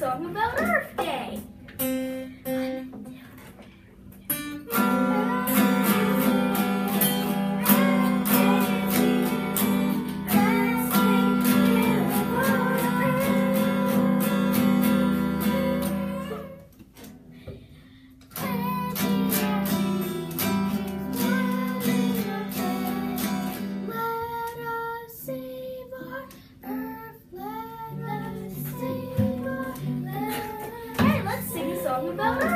Song about Earth Day. Bye.